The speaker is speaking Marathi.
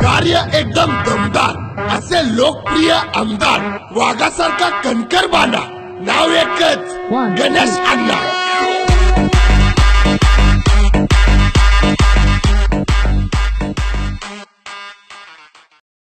कार्य एकदम दमदार असे लोकप्रिय आमदार वाघासारखा कणकर बांधा. नाव एकच गणेश अण्णा.